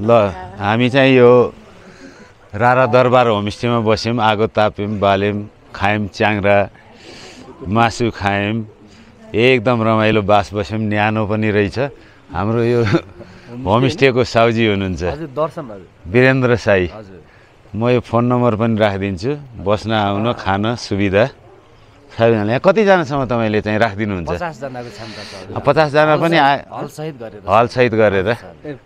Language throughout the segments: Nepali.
ल हामी चाहिँ यो रारा दरबार होमस्टेमा बस्यौँ आगो ताप्यौँ बाल्यौँ खायौँ च्याङ्रा मासु खायौँ एकदम रमाइलो बास बस्यौँ न्यानो पनि रहेछ। हाम्रो यो होमस्टेको साउजी हुनुहुन्छ। वीरेन्द्र साई। म यो फोन नम्बर पनि राखिदिन्छु। बस्न आउन खान सुविधा। सबैजनाले यहाँ कतिजनासम्म तपाईँले चाहिँ राखिदिनुहुन्छ? पचासजना पनि हलसहित गरेर।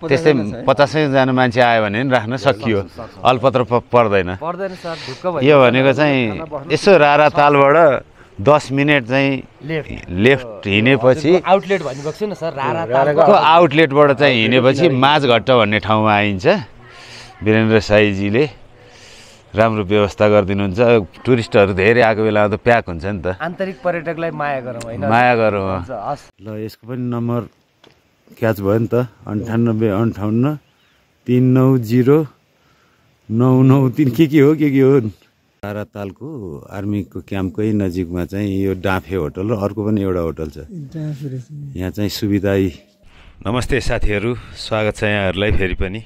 त्यस्तै पचासैजना मान्छे आयो भने नि राख्न सकियो। अलपत्र पर्दैन। पर्दैन सर ढुक्क भयो यो भनेको चाहिँ यसो रारा तालबाट दस मिनट चाहिँ लेफ्ट। हिँडेपछि आउटलेट भनेको छु न सर? रारा को आउटलेटबाट चाहिँ हिँडेपछि माझघट्ट भन्ने ठाउँमा आइन्छ। वीरेन्द्र साईजीले। राम्रो व्यवस्था गरिदिनुहुन्छ। टुरिस्टहरू धेरै आएको बेलामा त प्याक हुन्छ नि त। आन्तरिक पर्यटकलाई माया गरौँ होइन? माया गरौँ। हुन्छ, हस्। ल यसको पनि नम्बर क्याच भयो नि त। अन्ठानब्बे अन्ठाउन्न तिन नौ जिरो नौ नौ तिन। के के हो के के हो? तारा तालको आर्मीको क्याम्पकै नजिकमा चाहिँ यो डाँफे होटल र अर्को पनि एउटा होटल छ। यहाँ चाहिँ सुविधा नमस्ते साथीहरू स्वागत छ यहाँहरूलाई फेरि पनि।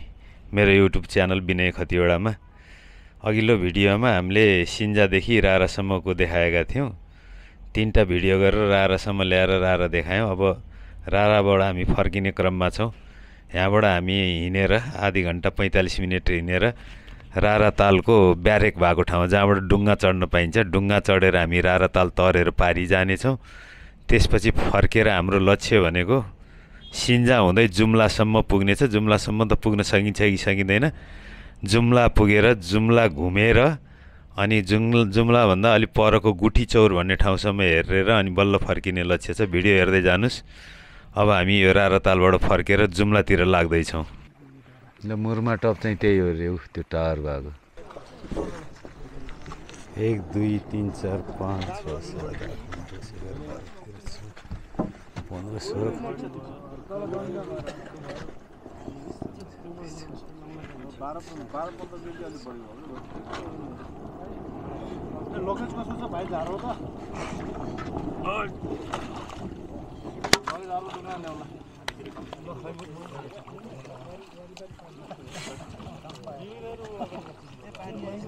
मेरो युट्युब च्यानल विनय खतिवडामा। अघिल्लो भिडियोमा हामीले सिन्जादेखि रारासम्मको देखाएका थियौँ। तिनवटा भिडियो गरेर रारासम्म ल्याएर रारा देखायौँ। अब राराबाट हामी फर्किने क्रममा छौँ। यहाँबाट हामी हिँडेर आधी घन्टा पैँतालिस मिनट हिँडेर रारा तालको ब्यारेक भएको ठाउँ जहाँबाट डुङ्गा चढ्न पाइन्छ। डुङ्गा चढेर हामी रारा ताल तरेर पारी जानेछौँ। त्यसपछि फर्केर हाम्रो लक्ष्य भनेको सिन्जा हुँदै जुम्लासम्म पुग्नेछ। जुम्लासम्म त पुग्न सकिन्छ कि सकिँदैन। जुम्ला पुगेर जुम्ला घुमेर अनि जुम्ला जुम्लाभन्दा अलिक परको गुठी चौर भन्ने ठाउँसम्म हेरेर अनि बल्ल फर्किने लक्ष्य छ। भिडियो हेर्दै जानुहोस् अब हामी यो रारा तालबाट फर्केर जुम्लातिर लाग्दैछौँ। ल मुरमा टप चाहिँ त्यही हो रे उ त्यो टावर भएको एक दुई तिन चार पाँच छ सात आठ नौ दस एघार बाह्र तेह्र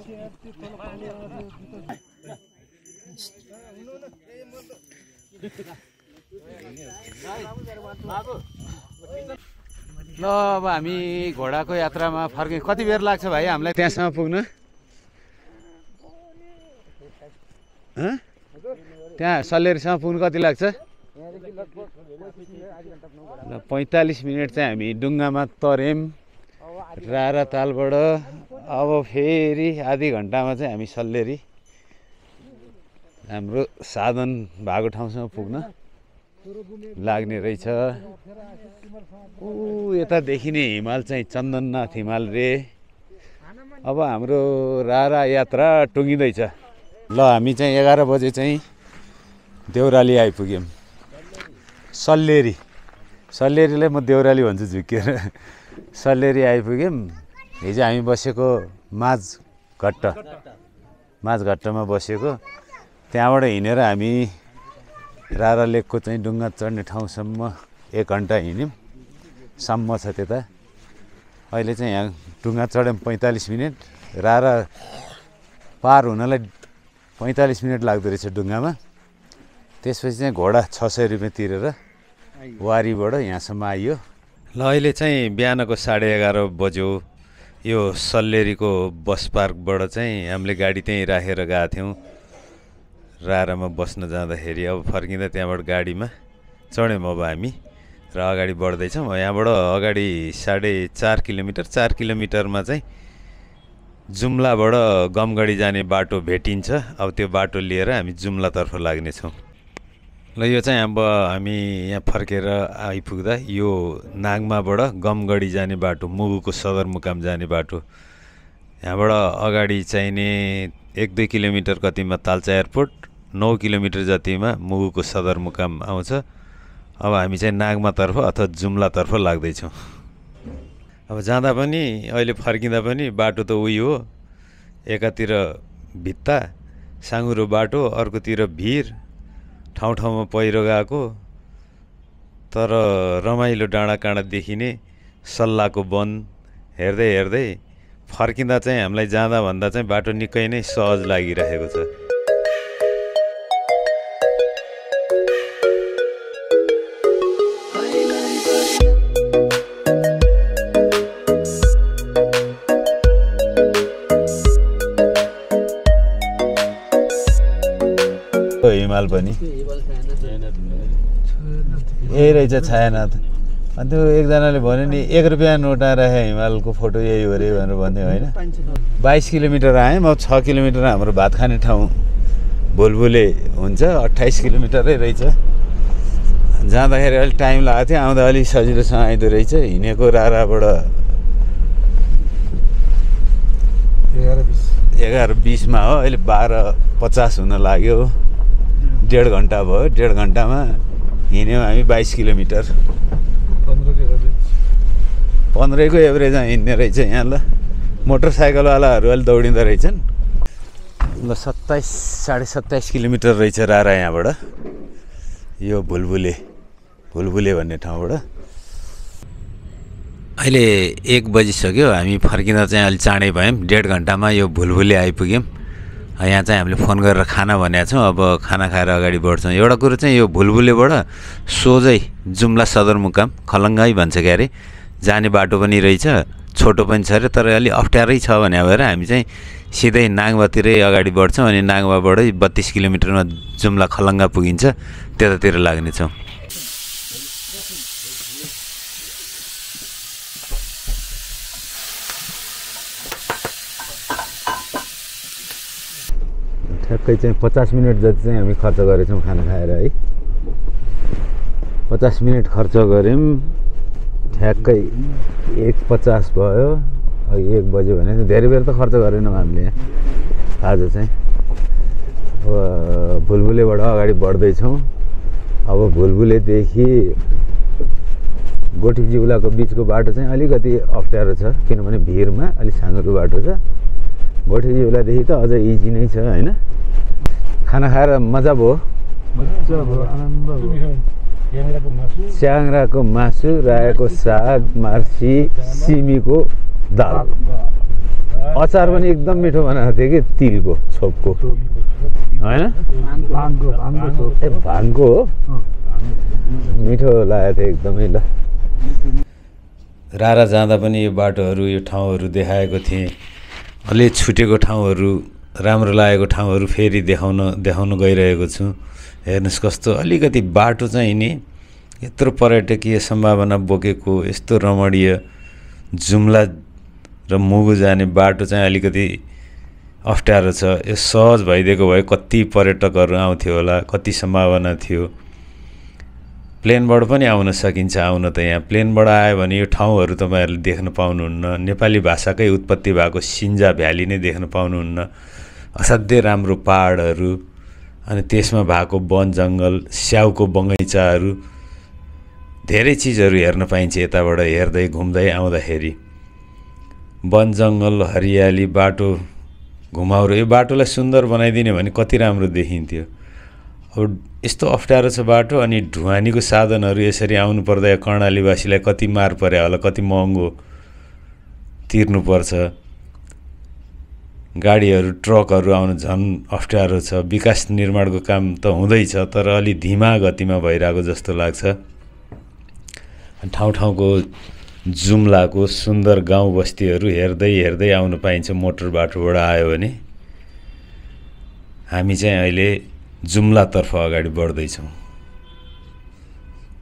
चौध पन्ध्र सोह्र ल अब हामी घोडाको यात्रामा फर्के कति बेर लाग्छ भाइ हामीलाई? त्यहाँसम्म पुग्न? त्यहाँ सल्लेरीसम्म पुग्नु कति लाग्छ? ल पैँतालिस मिनट चाहिँ हामी डुङ्गामा तर्यौँ रारा तालबाट अब फेरि आधी घन्टामा चाहिँ हामी सल्लेरी हाम्रो साधन भएको ठाउँसम्म पुग्न। लाग्ने रहेछ। ऊ यता देखिने हिमाल चाहिँ चन्दननाथ हिमाल रे। अब हाम्रो रारा यात्रा टुङ्गिँदैछ। ल हामी चाहिँ एघार बजे चाहिँ देउराली आइपुग्यौँ। सल्लेरी। सल्लेरीलाई म देउराली भन्छु झुक्किएर। सल्लेरी आइपुग्यौँ। हिजो हामी बसेको माझ घट्ट। माझ घट्टमा बसेको। त्यहाँबाट हिँडेर हामी रारा लेकको चाहिँ डुङ्गा चढ्ने ठाउँसम्म एक घन्टा हिँड्यौँ। सम्म छ त्यता। अहिले चाहिँ यहाँ डुङ्गा चढ्यौँ पैँतालिस मिनट। रारा पार हुनलाई पैँतालिस मिनट लाग्दो रहेछ डुङ्गामा त्यसपछि चाहिँ घोडा छ सय रुपियाँ तिरेर वारीबाट यहाँसम्म आइयो। ल अहिले चाहिँ बिहानको साढे एघार बज्यो। यो सल्लेरीको बस पार्कबाट चाहिँ हामीले गाडी त्यहीँ राखेर गएको थियौँ। रारामा बस्न जाँदाखेरि अब फर्किँदा त्यहाँबाट गाडीमा चढ्यौँ अब हामी र अगाडि बढ्दैछौँ। यहाँबाट अगाडि साढे चार किलोमिटर चार किलोमिटरमा चाहिँ जुम्लाबाट गमगढी जाने बाटो भेटिन्छ। अब त्यो बाटो लिएर हामी जुम्लातर्फ लाग्नेछौँ। ल यो चाहिँ अब हामी यहाँ फर्केर आइपुग्दा यो नागमाबाट गमगढी जाने बाटो मुगुको सदरमुकाम जाने बाटो। यहाँबाट अगाडि चाहिने एक दुई किलोमिटर कतिमा तालचा एयरपोर्ट नौ किलोमिटर जतिमा मुगुको सदरमुकाम आउँछ। अब हामी चाहिँ नागमातर्फ अथवा जुम्लातर्फ लाग्दैछौँ। अब जाँदा पनि अहिले फर्किँदा पनि बाटो त उही हो। एकातिर भित्ता साँगुरो बाटो अर्कोतिर भिर ठाउँ ठाउँमा पहिरो गएको तर रमाइलो डाँडा काँडा देखिने सल्लाहको वन हेर्दै हेर्दै फर्किँदा चाहिँ हामीलाई जाँदा भन्दा चाहिँ बाटो निकै नै सहज लागिरहेको छ। हिमाल पनि। यही रहेछ छायानाथ अनि त्यो एकजनाले भन्यो नि एक रुपियाँ नोट राखे हिमालको फोटो यही हो अरे भनेर भन्थ्यो होइन? बाइस किलोमिटर आयौँ अब छ किलोमिटर हाम्रो भात खाने ठाउँ भुलभुले हुन्छ अट्ठाइस किलोमिटरै रहेछ। जाँदाखेरि अलिक टाइम लागेको थियो आउँदा अलिक सजिलोसँग आइदो रहेछ हिँडेको राराबाट एघार बिसमा हो अहिले बाह्र पचास हुन लाग्यो। डेढ घन्टा भयो। डेढ घन्टामा हिँड्यौँ हामी बाइस किलोमिटर। पन्ध्रैको एभरेजमा हिँड्ने रहेछ यहाँ ल। मोटरसाइकलवालाहरू अलिक दौडिँदो रहेछन्। ल सत्ताइस साढे सत्ताइस किलोमिटर रहेछ रारा यहाँबाट। यो भुलभुले भुलभुले भन्ने ठाउँबाट। अहिले एक बजिसक्यो हामी फर्किँदा चाहिँ अलिक चाँडै भयौँ। डेढ घन्टामा यो भुलभुले आइपुग्यौँ। यहाँ चाहिँ हामीले फोन गरेर खाना भनेको छौँ। अब खाना खाएर अगाडि बढ्छौँ। एउटा कुरो चाहिँ यो भुलभुलेबाट सोझै जुम्ला सदरमुकाम खलङ्गाई भन्छ क्यारे जाने बाटो पनि रहेछ छोटो पनि छ अरे तर अलिक अप्ठ्यारै छ भने भएर हामी चाहिँ सिधै नाङ्बातिरै अगाडि बढ्छौँ अनि नाङ्बाबाटै बत्तिस किलोमिटरमा जुम्ला खलङ्गा पुगिन्छ त्यतातिर लाग्नेछौँ। ठ्याक्कै चाहिँ पचास मिनट जति चाहिँ हामी खर्च गरेछौँ खाना खाएर है? पचास मिनट खर्च गऱ्यौँ। ठ्याक्कै एक पचास भयो। अघि एक बज्यो भने धेरै बेर त खर्च गरेनौँ हामीले आज चाहिँ। अब भुलभुलेबाट अगाडि बढ्दैछौँ। अब भुलभुलेदेखि गोठी जिउलाको बिचको बाटो चाहिँ अलिकति अप्ठ्यारो छ किनभने भिरमा अलिक साँघुरो बाटो छ। गोठी जिउलादेखि त अझ इजी नै छ होइन? खाना खाएर मजा भयो। च्याङ्राको मासु? रायोको साग मार्सी सिमीको दाल। अचार पनि एकदम मिठो बनाएको थियो कि तिलको छोपको। होइन? ए भाङको हो? मिठो लागेको थियो एकदमै ल। रारा जाँदा पनि यो बाटोहरू यो ठाउँहरू देखाएको थिएँ। अलि छुटेको ठाउँहरू राम्रो लागेको ठाउँहरू फेरि देखाउन देखाउन गइरहेको छु। हेर्नुहोस् कस्तो अलिकति बाटो चाहिँ नि यत्रो पर्यटकीय सम्भावना बोकेको यस्तो रमणीय जुम्ला र मुगु जाने बाटो चाहिँ अलिकति अप्ठ्यारो छ। यो सहज भइदिएको भए कति पर्यटकहरू आउँथ्यो होला कति सम्भावना थियो। प्लेनबाट पनि आउन सकिन्छ आउन त यहाँ। प्लेनबाट आयो भने यो ठाउँहरू तपाईँहरूले देख्न पाउनुहुन्न। नेपाली भाषाकै उत्पत्ति भएको सिन्जा भ्याली नै देख्न पाउनुहुन्न। असाध्यै राम्रो पाहाडहरू अनि त्यसमा भएको वन जङ्गल स्याउको बगैँचाहरू धेरै चिजहरू हेर्न पाइन्छ यताबाट हेर्दै घुम्दै आउँदाखेरि। वन जङ्गल हरियाली बाटो घुमाउरो यो बाटोलाई सुन्दर बनाइदिने भने कति राम्रो देखिन्थ्यो। अब यस्तो अप्ठ्यारो छ बाटो अनि ढुवानीको साधनहरू यसरी आउनु पर्दा कर्णालीवासीलाई कति मार पर्यो होला कति महँगो तिर्नुपर्छ गाडीहरू ट्रकहरू आउनु झन् अप्ठ्यारो छ। विकास निर्माणको काम त हुँदैछ तर अलि धिमा गतिमा भइरहेको जस्तो लाग्छ। ठाउँ ठाउँको जुम्लाको सुन्दर गाउँ बस्तीहरू हेर्दै हेर्दै आउनु पाइन्छ मोटर बाटोबाट आयो भने। हामी चाहिँ अहिले जुम्लातर्फ अगाडि बढ्दैछौँ।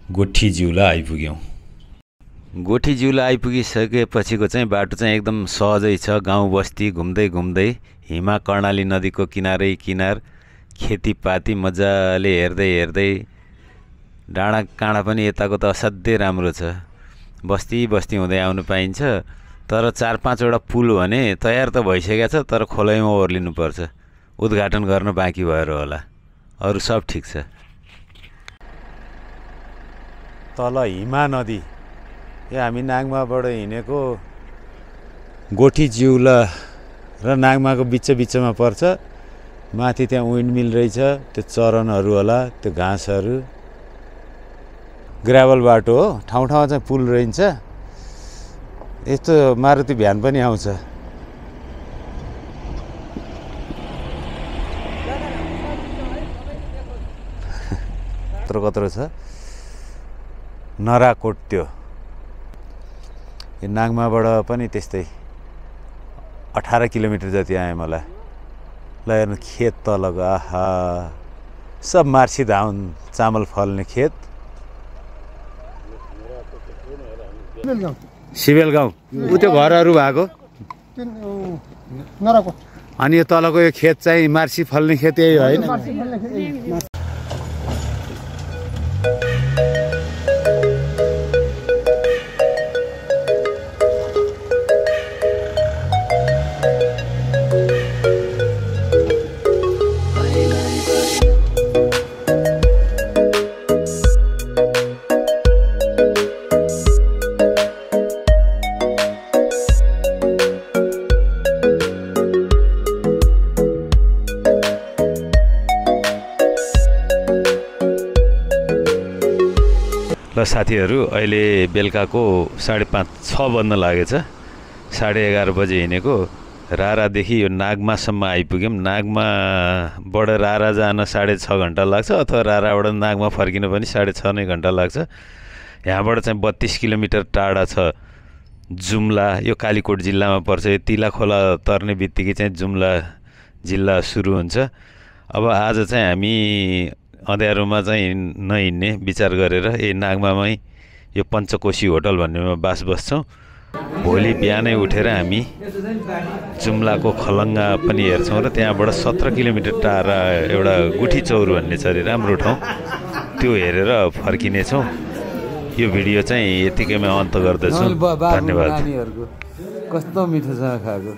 गोठी जिउला आइपुग्यौँ। गोठी जिउला आइपुगिसकेपछिको चाहिँ बाटो चाहिँ एकदम सहजै छ। गाउँ बस्ती घुम्दै घुम्दै हिमा कर्णाली नदीको किनारै किनार खेतीपाती मजाले हेर्दै हेर्दै डाँडा काँडा पनि यताको त असाध्यै राम्रो छ। बस्ती बस्ती हुँदै आउनु पाइन्छ। तर चार पाँचवटा पुल भने तयार त भइसकेको छ तर खोलाइमा ओर्लिनुपर्छ। उद्घाटन गर्न बाँकी भएर होला। अरू सब ठिक छ। तल हिमा नदी। यो हामी नाङ्माबाट हिँडेको गोठी जिउला र नाङ्माको बिच बिचमा पर्छ। माथि त्यहाँ विन्ड मिल रहेछ त्यो चरनहरू होला त्यो घाँसहरू। ग्राभल बाटो हो ठाउँ ठाउँमा चाहिँ पुल रहन्छ। यस्तो मारुति भ्यान पनि आउँछ। कत्रो कत्रो छ। नराकोट त्यो। यो नागमाबाट पनि त्यस्तै अठार किलोमिटर जति आएँ मलाई। ल हेर्नु खेत तलको आहा। सब मार्सी धाउन चामल फल्ने खेत। सिबेल गाउँ ऊ त्यो घरहरू भएको? नराको। अनि यो तलको यो खेत चाहिँ मार्सी फल्ने खेत यही होइन? साथीहरू अहिले बेलुकाको साढे पाँच छ बज्न लागेछ। साढे एघार बजे हिँडेको रारादेखि यो नागमासम्म आइपुग्यौँ। नागमाबाट रारा जान साढे छ घन्टा लाग्छ अथवा राराबाट नागमा फर्किनु पनि साढे छ नै घन्टा लाग्छ। यहाँबाट चाहिँ बत्तिस किलोमिटर टाढा छ जुम्ला। यो कालीकोट जिल्लामा पर्छ। यो तिला खोला तर्ने बित्तिकै चाहिँ जुम्ला जिल्ला सुरु हुन्छ। अब आज चाहिँ हामी अँध्यारोमा चाहिँ नहिँड्ने विचार गरेर ए नागमामै यो पञ्चकोशी होटल भन्नेमा बास बस्छौँ। भोलि बिहानै उठेर हामी जुम्लाको खलङ्गा पनि हेर्छौँ र त्यहाँबाट सत्र किलोमिटर टाढा एउटा गुठी चौर भन्ने छ अरे राम्रो ठाउँ। त्यो हेरेर फर्किनेछौँ। यो भिडियो चाहिँ यतिकैमा अन्त गर्दछु। धन्यवाद। कस्तो मिठोसँग खाएको।